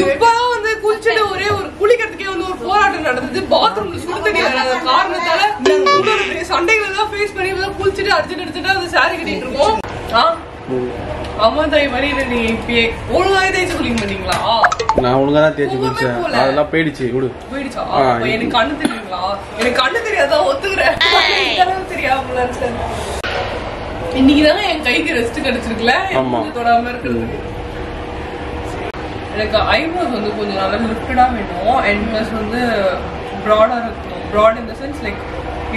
இப்பதான் வந்து குளிச்சுட்டு ஒரே ஒரு குளிக்கிறதுக்கே வந்து ஒரு போராட்டம் நடந்தது. பாத்ரூம்ல சுடு தண்ணி வராத காரணத்தால சண்டைகளை தான் ஃபேஸ் பண்ணி குளிச்சுட்டு அடிச்சுட்டு அடிச்சுட்டு அந்த சாரி கட்டிட்டு இருக்கோம். ஆ? அம்மா தாய் வழியில நீ இப்பயே. ஒழுங்காக தேய்ச்சி குளிக்க மாட்டீங்களா? நான் ஒழுங்கா தான் தேய்ச்சி குளிச்சேன். அதெல்லாம் போயிடுச்சு. விடு. போயிடுச்சா? எனக்கு கண்ணு தெரியுங்களா? எனக்கு கண்ணு தெரியாதான் ஒத்துக்கிறேன். தெரியாமல. இன்னைக்கு தானே என் கைக்கு ரெஸ்ட் கிடைச்சிருக்குல என் ஆமா. மூஞ்சி தொடாம இருக்கிறது எனக்கு ஐப்ரோஸ் வந்து கொஞ்சம் நல்லா லிஃப்டடா வேணும். அண்ட் ப்ளஸ் வந்து ப்ராடா இருக்கணும். ப்ராட் இந்த சென்ஸ் லைக்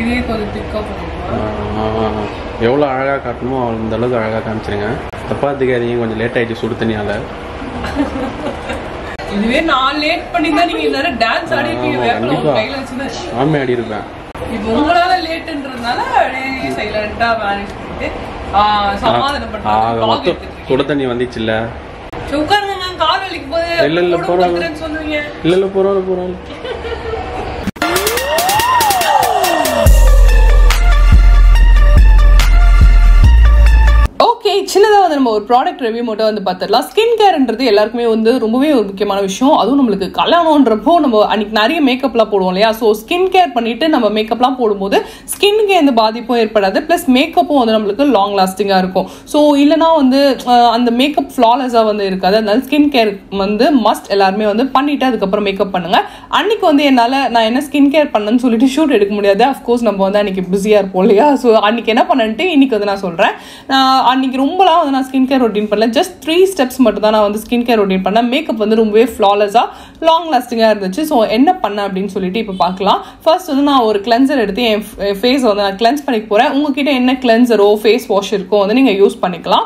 இதே கொஞ்சம் திக்கா பண்ணுவேன் எவ்வளோ அழகாக காட்டணுமோ அந்த அளவுக்கு அழகாக காமிச்சிருங்க. தப்பா எடுத்துக்காதீங்க கொஞ்சம் லேட் ஆயிடுச்சு சுடு தண்ணியால. இதுவே நான் லேட் பண்ணி தான் நீங்க எல்லாரும் டான்ஸ் ஆடிருப்பீங்க ஆமா, வேப்பல உங்க. கையில வச்சுதான் ஆமே ஆடி இருப்பேன். இப்போ உங்களால லேட்ன்றதுனால அப்படியே சைலண்டா மேனேஜ் பண்ணிட்டு சமாதானப்பட்டு சுடு தண்ணி வந்துச்சுல்ல. உட்காருங்க கார் வலிக்கு போது இல்ல, இல்ல, பரவாயில்ல. இல்லை இல்லை பரவாயில்ல பரவாயில்ல சின்னதாக வந்து நம்ம ஒரு ப்ராடக்ட் ரிவ்யூ மட்டும் வந்து பார்த்துடலாம் ஸ்கின் கேர்ன்றது எல்லாருக்குமே வந்து ரொம்பவே ஒரு முக்கியமான விஷயம். அதுவும் நம்மளுக்கு கல்யாணம்ன்றப்போ நம்ம அன்னைக்கு நிறைய மேக்கப்லாம் போடுவோம் இல்லையா? ஸோ ஸ்கின் கேர் பண்ணிட்டு நம்ம மேக்கப்லாம் போடும்போது ஸ்கின்க்கு எந்த பாதிப்பும் ஏற்படாது. ப்ளஸ் மேக்கப்பும் வந்து நம்மளுக்கு லாங் லாஸ்டிங்காக இருக்கும். ஸோ இல்லைனா வந்து அந்த மேக்கப் ஃப்ளாலஸாக வந்து இருக்காது. அதனால ஸ்கின் கேர் வந்து மஸ்ட் எல்லாருமே வந்து பண்ணிட்டு அதுக்கப்புறம் மேக்கப் பண்ணுங்க. அன்னைக்கு வந்து என்னால் நான் என்ன ஸ்கின் கேர் பண்ணேன்னு சொல்லிட்டு ஷூட் எடுக்க முடியாது. அஃப்கோர்ஸ் நம்ம வந்து அன்னைக்கு பிஸியாக இருப்போம் இல்லையா? ஸோ அன்னைக்கு என்ன பண்ணன்ட்டு இன்னைக்கு வந்து நான் சொல்கிறேன் அன்னைக்கு ரொம்ப ரொம்பலாம் வந்து நான் ஸ்கின் கேர் ரொட்டீன் பண்ணல. ஜஸ்ட் த்ரீ ஸ்டெப்ஸ் மட்டும் தான் நான் வந்து ஸ்கின் கேர் ரொட்டீன் பண்ணேன். மேக்கப் வந்து ரொம்பவே ஃப்ளாலஸாக லாங் லாஸ்டிங்காக இருந்துச்சு. ஸோ என்ன பண்ணேன் அப்படின்னு சொல்லிட்டு இப்போ பார்க்கலாம் ஃபர்ஸ்ட் வந்து நான் ஒரு கிளென்சர் எடுத்து என் ஃபேஸ் வந்து நான் கிளென்ஸ் பண்ணிக்க போகிறேன் உங்ககிட்ட என்ன கிளென்சரோ ஃபேஸ் வாஷ் இருக்கோ வந்து நீங்கள் யூஸ் பண்ணிக்கலாம்.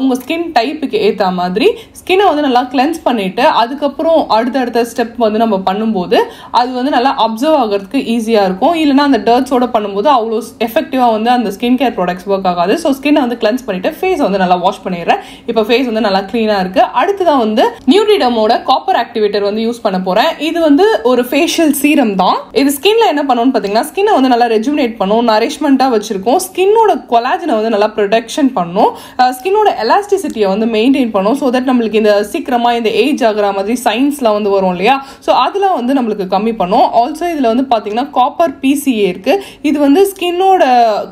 உங்கள் ஸ்கின் டைப்புக்கு ஏற்ற மாதிரி ஸ்கின்னை வந்து நல்லா கிளென்ஸ் பண்ணிவிட்டு அதுக்கப்புறம் அடுத்தடுத்த ஸ்டெப் வந்து நம்ம பண்ணும்போது அது வந்து நல்லா அப்சர்வ் ஆகிறதுக்கு ஈஸியாக இருக்கும். இல்லைனா அந்த டர்ட்ஸோட பண்ணும்போது அவ்வளோ எஃபெக்டிவாக வந்து அந்த ஸ்கின் கேர் ப்ராடக்ட்ஸ் ஒர்க் ஆகாது. ஸோ ஸ்கின்னை வந்து கிளென்ஸ் பண்ணிட்டு ஃபேஸ் வந்து நல்லா வாஷ் பண்ணிடுறேன். இப்போ ஃபேஸ் வந்து நல்லா க்ளீனாக இருக்குது அடுத்ததான் வந்து நியூட்ரிடமோட காப்பர் ஆக்டிவேட்டர் வந்து யூஸ் பண்ண போறேன். இது வந்து ஒரு ஃபேஷியல் சீரம் தான். இது ஸ்கின்ல என்ன பண்ணணும்னு பார்த்தீங்கன்னா ஸ்கின்னை வந்து நல்லா ரெஜுமினேட் பண்ணும் நரிஷ்மெண்ட்டாக வச்சிருக்கும். ஸ்கின்னோட கொலாஜனை வந்து நல்லா ப்ரொடெக்ஷன் பண்ணும். ஸ்கின்னோட எலாஸ்டிசிட்டியை வந்து மெயின்டைன் பண்ணும். ஸோ தட் நம்மளுக்கு இந்த சீக்கிரமா இந்த ஏஜ் ஆகுற மாதிரி சயின்ஸ்லாம் வந்து வரும் இல்லையா? ஸோ அதெல்லாம் வந்து நம்மளுக்கு கம்மி பண்ணும். ஆல்சோ இதில் வந்து பார்த்தீங்கன்னா காப்பர் பிசிஏ இருக்கு. இது வந்து ஸ்கின்னோட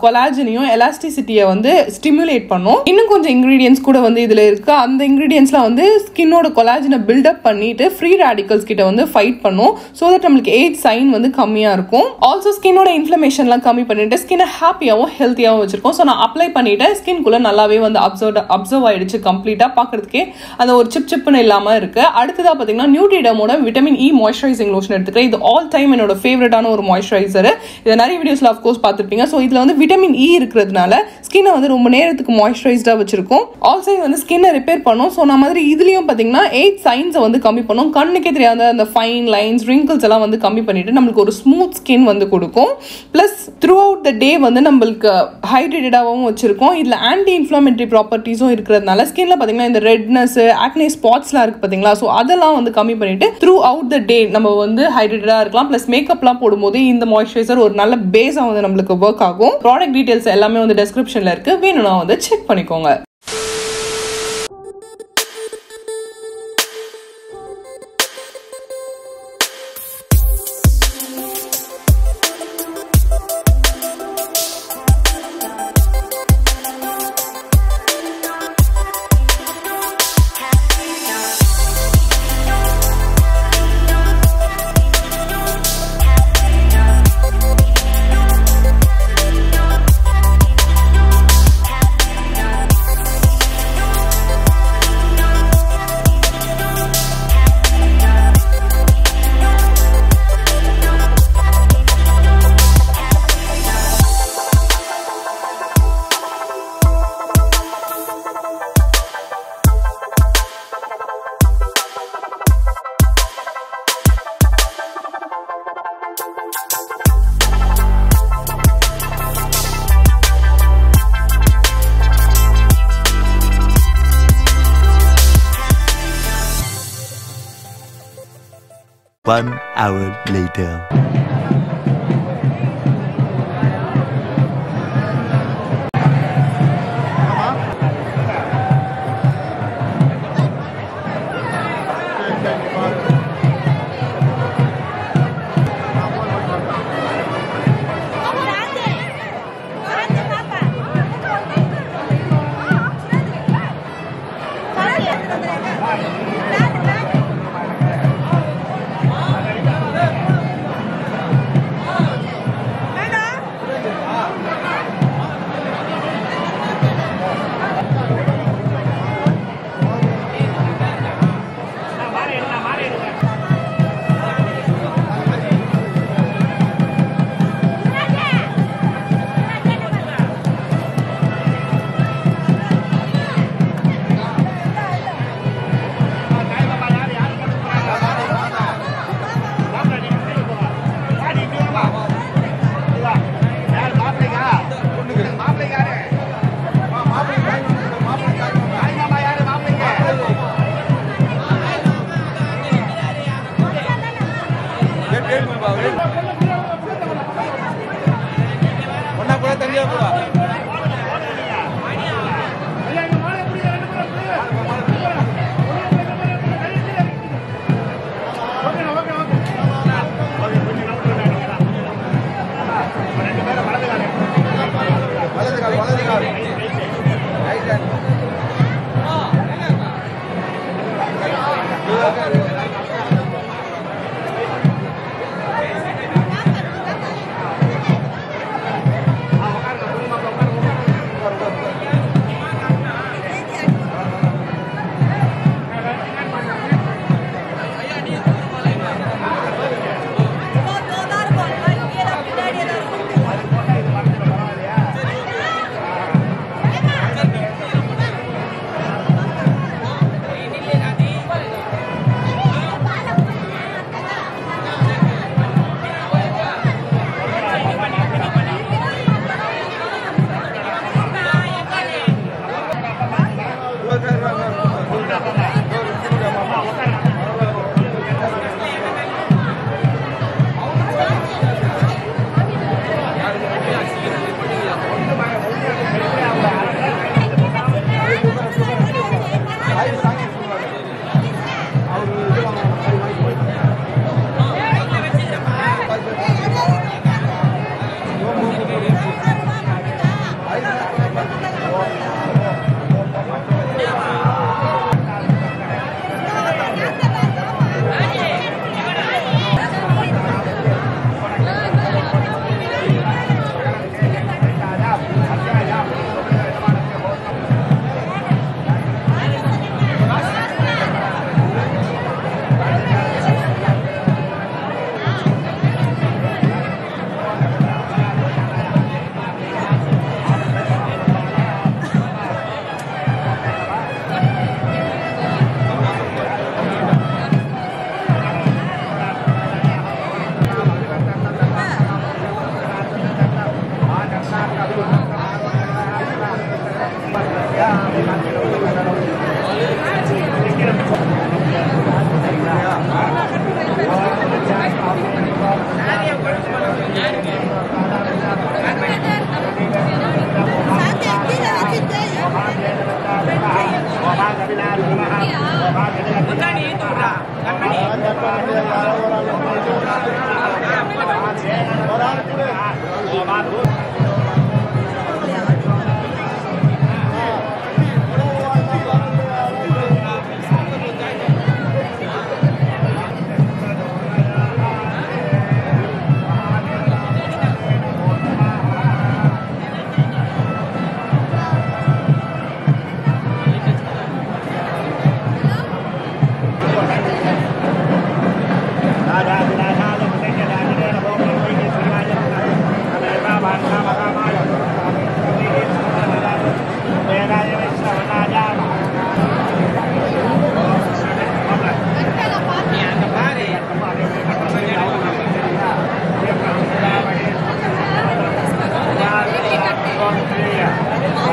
கொலாஜனையும் எலாஸ்டிசிட்டியை வந்து ஸ்டிமுலேட் பண்ணும். இன்னும் கொஞ்சம் இன்க்ரீடியன்ஸ் கூட வந்து இதில் இருக்கு. அந்த இன்க்ரீடியன்ஸ்லாம் வந்து ஸ்கின்னோட கொலாஜனை பில்டப் பண்ணிட்டு ஃப்ரீ ரேடிக்கல்ஸ் கிட்ட வந்து ஃபைட் பண்ணும். ஸோ தட் நம்மளுக்கு ஏஜ் சைன் வந்து கம்மியாக இருக்கும். ஆல்சோ ஸ்கின்னோட இன்ஃப்ளமேஷன்லாம் கம்மி பண்ணிட்டு ஸ்கின்னை ஹாப்பியாகவும் ஹெல்த்தியாகவும் வச்சிருக்கோம். ஸோ நான் அப்ளை பண்ணிட்டேன். ஸ்கின்குள்ளே நல்லாவே வந்து அப்சர்வ் அப்சர்வ் ஆயிடுச்சு கம்ப்ளீட்டாக பார்க்கறதுக்கே அந்த ஒரு சிப் சிப்னு இல்லாமல் இருக்கு. அடுத்ததாக பார்த்தீங்கன்னா நியூட்ரிடமோட விட்டமின் இ மாய்ஸ்சரைசிங் லோஷன் எடுத்துக்கிறேன். இது ஆல் டைம் என்னோட ஃபேவரட்டான ஒரு மாய்ஸ்சரைசர் இதை நிறைய வீடியோஸில் அஃப்கோர்ஸ் பார்த்துருப்பீங்க. ஸோ இதில் வந்து விட்டமின் இ e இருக்கிறதுனால ஸ்கின்னை வந்து ரொம்ப நேரத்துக்கு மாய்ஸ்சரைஸ்டாக வச்சிருக்கும். ஆல்சோ இது வந்து ஸ்கின்னை ரிப்பேர் பண்ணும். ஸோ நான் மாதிரி இதுலேயும் பார்த்தீங்கன்னா எயிட் சைன்ஸை வந்து கம்மி பண்ணும். கண்ணுக்கே தெரியாத அந்த ஃபைன் லைன்ஸ் ரிங்கிள்ஸ் எல்லாம் வந்து கம்மி பண்ணிட்டு நம்மளுக்கு ஒரு ஸ்மூத் ஸ்கின் வந்து கொடுக்கும். Plus throughout the day வந்து நம்மளுக்கு ஹைட்ரேட்டடாகவும் வச்சிருக்கோம். இதில் ஆன்டி இன்ஃப்ளமேட்டரி ப்ராப்பர்ட்டிஸும் இருக்கிறதுனால ஸ்கின்ல பார்த்தீங்கன்னா இந்த ரெட்னஸ் ஆக்னே ஸ்பாட்ஸ்லாம் இருக்கு பார்த்தீங்களா ஸோ அதெல்லாம் வந்து கம்மி பண்ணிட்டு த்ரூ அவுட் த டே நம்ம வந்து ஹைட்ரேட்டடாக இருக்கலாம். ப்ளஸ் மேக்கப்லாம் போடும்போது இந்த மாய்ஸ்சரைசர் ஒரு நல்ல பேஸாக வந்து நம்மளுக்கு ஒர்க் ஆகும். ப்ராடக்ட் டீடைல்ஸ் எல்லாமே வந்து டெஸ்கிரிப்ஷனில் இருக்குது வேணும்னா வந்து செக் பண்ணிக்கோங்க.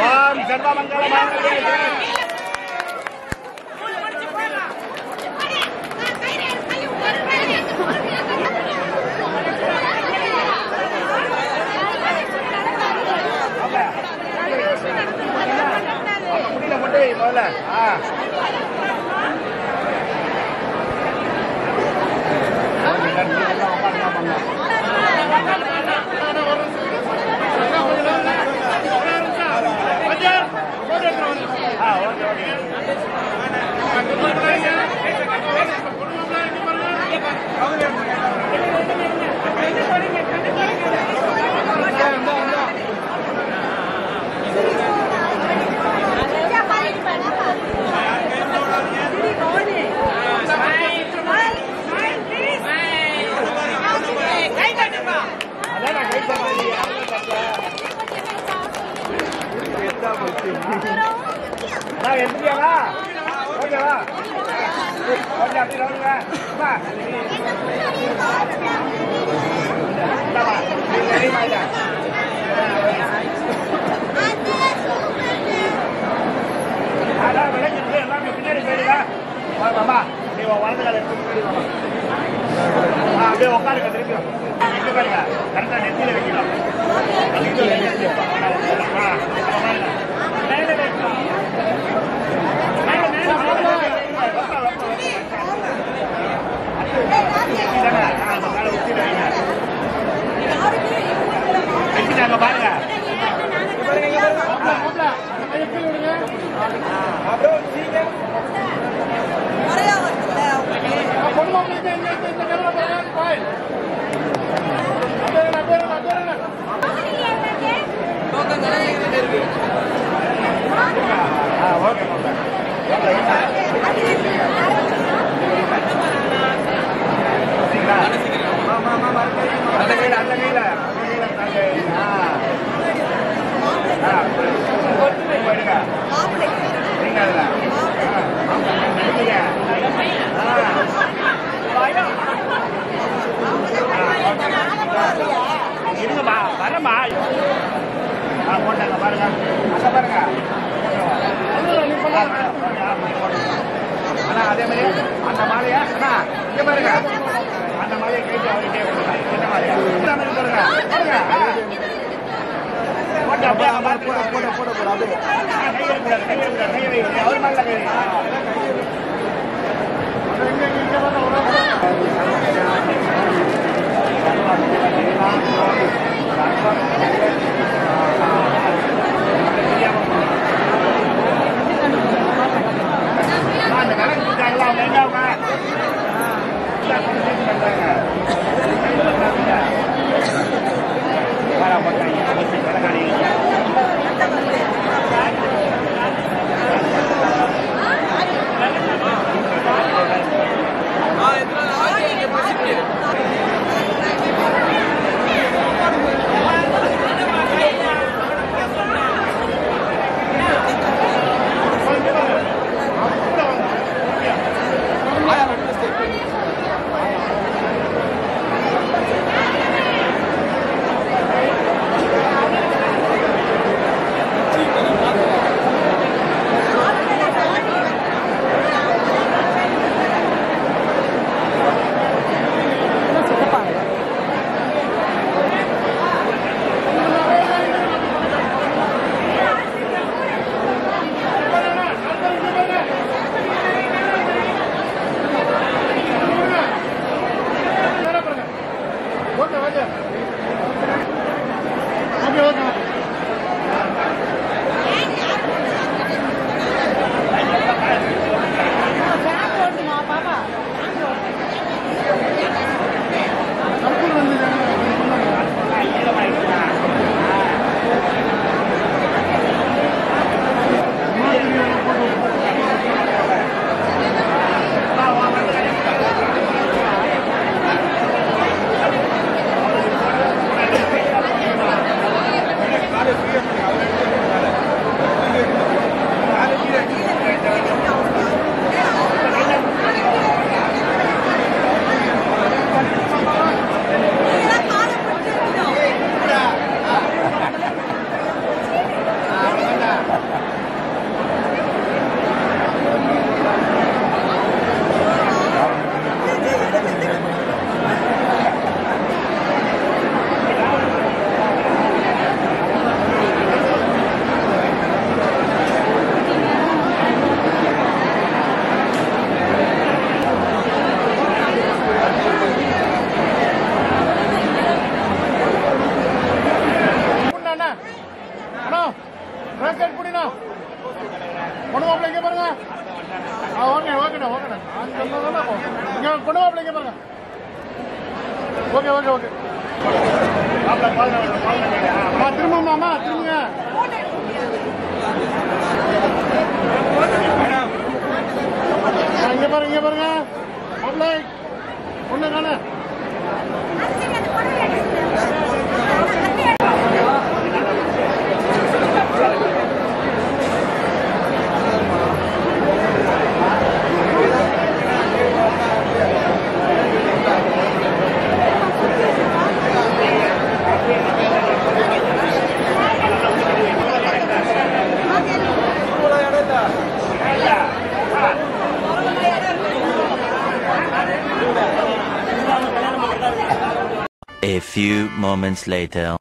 ஓம் சர்வமங்கல முடியல மட்டும் வை முதல்ல ஆ. ஆ ஓகே ஓகே அதான் நான் கை பண்ணேன் நான் எடுத்துட்டியாடா ஓகேவா அப்படி அதான் விளைஞ்சிருக்கு எல்லாமே பின்னாடி போயிடுங்க வாங்கம்மா நீ வலது எடுத்து அப்படியே உட்காருங்க திருப்பி பாருங்க கரெக்டா நெத்தியில வைக்கணும் நெத்தியில வைக்கணும். ஆ, ஆ, பாருங்க. மேல வைக்கணும். மேல, மேல, மேல, மேல. வெப்பா, வெப்பா, வெப்பா. இதானே? ஆ, அந்த மேல உச்சியில வைங்க. வச்சுட்டாங்க பாருங்க ஆ ஓகே ஓகே சரிங்களா? ஆமா, ஆமா, ஆமா. அந்த கையில, அந்த கையில, அந்த கையில தாங்க. ஆ. ஆ. போயிடுங்க. நீங்க அதுல. ஆ. ஆமா, நடிக்கிறீங்க. ஆ. வாயா. ஆ, இருங்கம்மா, வரேம்மா. ஆ, போட்டாங்க பாருங்க அங்க பாருங்க ஆ, பாருங்க, ஆமா, போடுங்க. அண்ணா அதே மாதிரி அந்த மாலையா அண்ணா இங்க பாருங்க அந்த மாலையை கைட்டு அவர்கிட்டே கொடுங்க இந்த மாலையா இந்த மாதிரி போடுங்க போடுங்க போட்டு அப்படியே அங்க போட போட போட போட அப்படியே கை வைக்கூடாது கை வைக்கூடாது கை வைக்கூடாது அவர் மேல கை para batalla, para la moments later.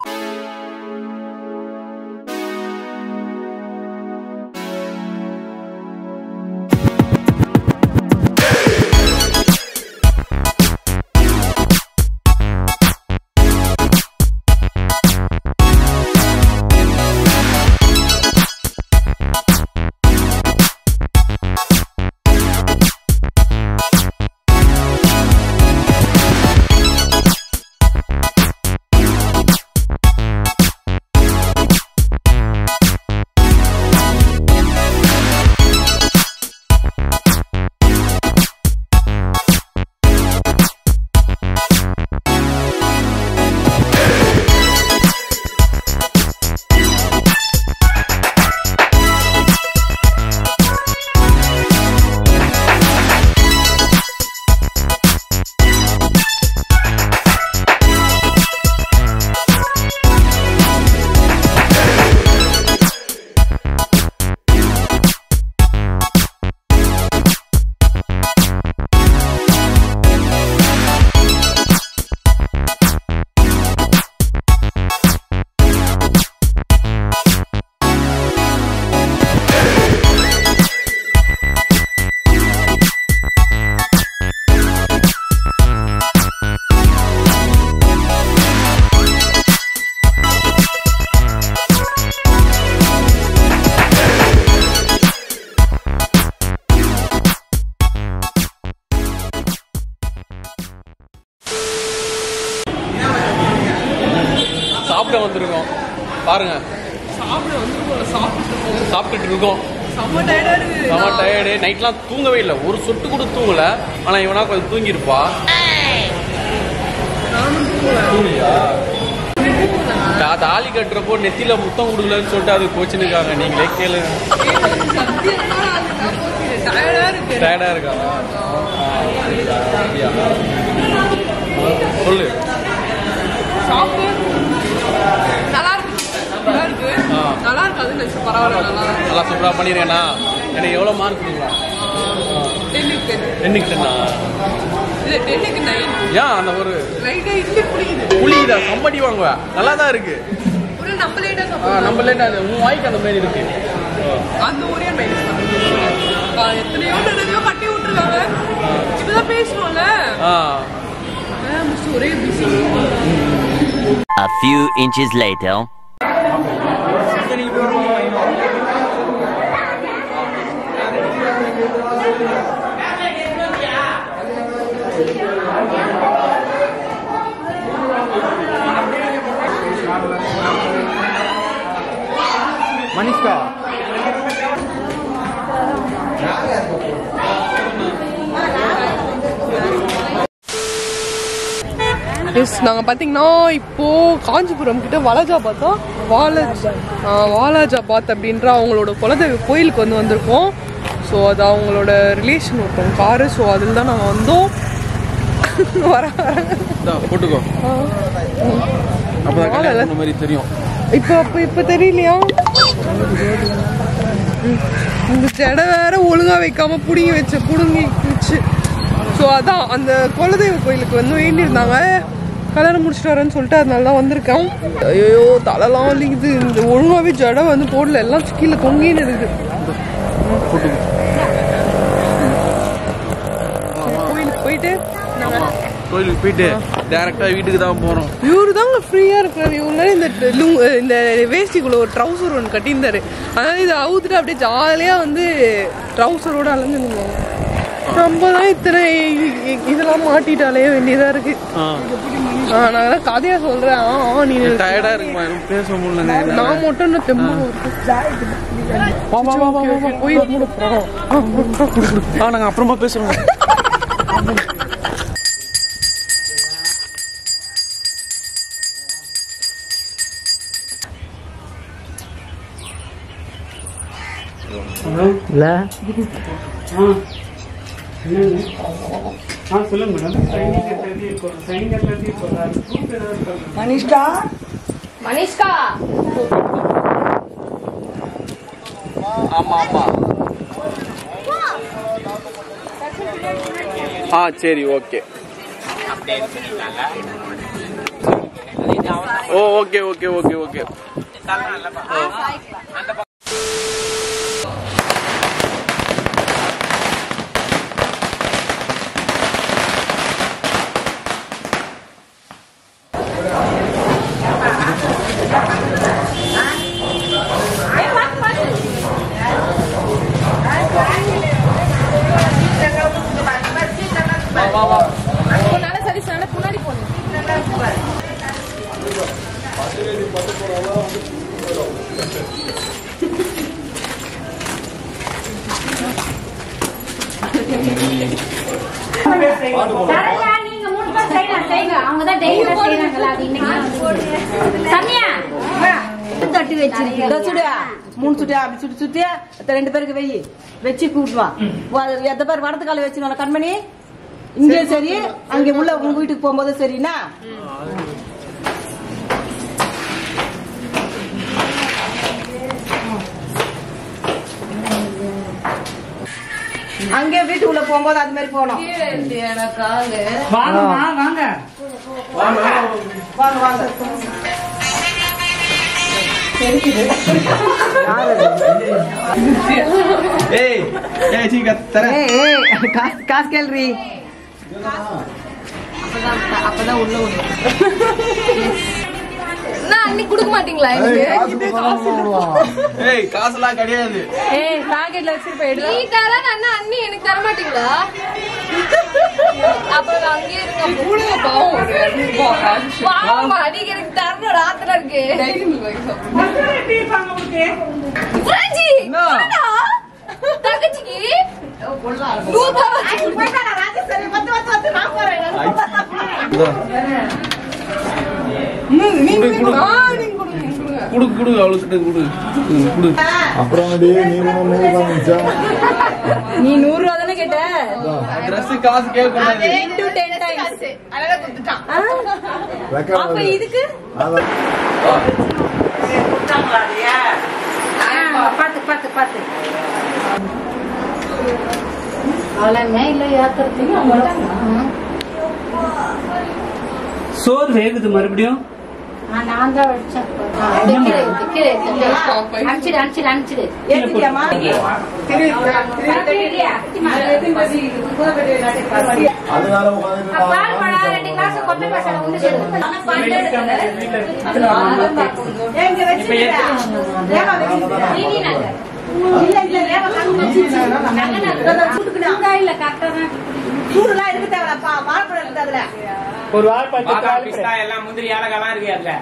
நைட்லாம் தூங்கவே இல்லை. ஒரு சொட்டு கூட தூங்கல. ஆனா இவனா கொஞ்சம் தூங்கியிருப்பா. தாலி கட்டுறப்போ நெத்தியில முத்தம் கொடுக்கலன்னு சொல்லிட்டு அது கோச்சினுக்காங்க நீங்களே கேளுங்க டயர்டா இருக்கு? சொல்லு. நல்லா இருக்கு. நல்லா இருக்கு. ஆ. நல்லா இருக்காது நினைச்சு பரவாயில்ல நல்லா இருக்கு. நல்லா சூப்பரா பண்ணிருக்கேண்ணா எனக்கு எவ்வளவு மார்க் கொடுக்கலாம்? என்னைக்குண்ணா ஏன் அந்த ஒரு புளிதா சம்மடி வாங்குவ. நல்லா தான் இருக்கு நம்ம லேட்டா உன் வாய்க்கு அந்த மாதிரி இருக்கு. அந்த ஒரே எத்தனையோ நிறையோ கட்டி விட்டுருக்காங்க. இப்பதான் பேசணும்ல ஒரே busy A few inches later. Manishka S நாங்கள் பார்த்தீங்கன்னா இப்போ காஞ்சிபுரம் கிட்ட வாலாஜா பார்த்தா வாலாஜ் ஆ, வாலாஜாபாத் அப்படின்ற அவங்களோட குலதெய்வ கோயிலுக்கு வந்து வந்திருக்கோம். ஸோ அது அவங்களோட ரிலேஷன் ஒருத்தவங்க காரு. ஸோ அதில் தான் நாங்கள் வந்தோம். வர வர போட்டுக்கோ. பண்ண மாதிரி தெரியும். இப்போ அப்போ இப்போ தெரியலையா? இந்த ஜடை வேற ஒழுங்காக வைக்காம புடுங்கி வச்ச புடுங்கி வச்சு. ஸோ அதான் அந்த குலதெய்வ கோயிலுக்கு வந்து வேண்டியிருந்தாங்க. கல்யாணம் முடிச்சுட்டு வரேன்னு சொல்லிட்டு அதனால தான் வந்திருக்கேன். ஐயோ தலைலாம் வலிக்குது. இந்த ஒழுங்காகவே ஜடை வந்து போடல. எல்லாம் கீழே தொங்கின்னு இருக்குது. கோயிலுக்கு போயிட்டு நாங்கள் கோயிலுக்கு போயிட்டு. டைரக்டா வீட்டுக்கு தான் போறோம். இவரு தாங்க ஃப்ரீயா இருக்கிறாரு நேரம் இந்த இந்த வேஷ்டிக்குள்ள ஒரு ட்ரௌசர் ஒன்று கட்டியிருந்தாரு. அதனால இதை அவுத்துட்டு அப்படியே ஜாலியா வந்து ட்ரௌசரோட அலைஞ்சிருந்தோம் நம்ம தான் இத்தனை இதெல்லாம் மாட்டிட்டாலே வேண்டியதா இருக்கு. நான் கதையா சொல்றேன். ஆ, ஆ, நீ டயர்டா இருக்குமா? எனக்கு பேச முடியல நான் மட்டும் இன்னும் தெம்பு போய் ஆ நாங்க அப்புறமா பேசுறோம். மனிஷ்கா? ஆமா ஆமா. ஆ சரி ஓகே. ஓ okay okay okay okay. Sarala, நீங்க மூணு பேர் செய்யலாம், செய்யுங்க. அவங்கதான் daily தான் அது இன்னைக்கு. சரண்யா, வா. தட்டு வச்சிருக்கு. இதோ சுடியா மூணு சுட்டியா அப்படி சுட்டி சுட்டியா இத்த ரெண்டு பேருக்கு வெயி வச்சு கூட்டுவா எத்த பேர் வடத்து கால வச்சு கண்மணி? இங்கே சரி அங்க உள்ள உங்க வீட்டுக்கு போகும்போது சரினா அங்கே வீட்டுக்குள்ள போகும்போது அது மாதிரி போனோம் வாங்க. வாங்க. வாங்க வாங்க. ஏய் ஏய் சீக்க தர. ஏய் நான் அன்னைக்கு கொடுக்க மாட்டீங்களா எனக்கு? ஏய் காசுலாம் கிடையாது. ஏய் பாக்கெட்ல வச்சிருப்ப எடு நீ தர அண்ணா அண்ணி எனக்கு தர மாட்டீங்களா? அப்ப நான் அங்கேயே இருக்க கொடுங்க பாவம் ஒரு இரநூறு ரூபாய் cash. பாவமா. நீங்க எனக்கு தரணும் ராத்திர இருக்கு. புரட்சி? தங்கச்சிக்கு குடு குடு அவளுக்கிட்ட குடு குடு அப்புறம் நீ ஒன்றும் நூறு நீ நூறு ரூபா தானே கேட்ட ட்ரெஸ் காசு கேட்க கூடாது அப்ப இதுக்கு பாத்து பாத்து பாத்து இல்ல ஏத்துறதுக்கு சோறு வேகுது மறுபடியும் நான் தான் இருக்கு. அனுப்பிச்சிடு. இல்ல கரெக்டா சூடுலாம் இருக்கு தேவைப்பா வாழைப்பழம் இருக்கு அதுல ஒரு வாழைப்பழத்தை பிஸ்தா எல்லாம் முந்திரி ஏலக்காய்லாம் இருக்கு அதுல.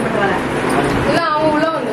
பண்றாங்க. இல்ல அவன் உள்ள வந்து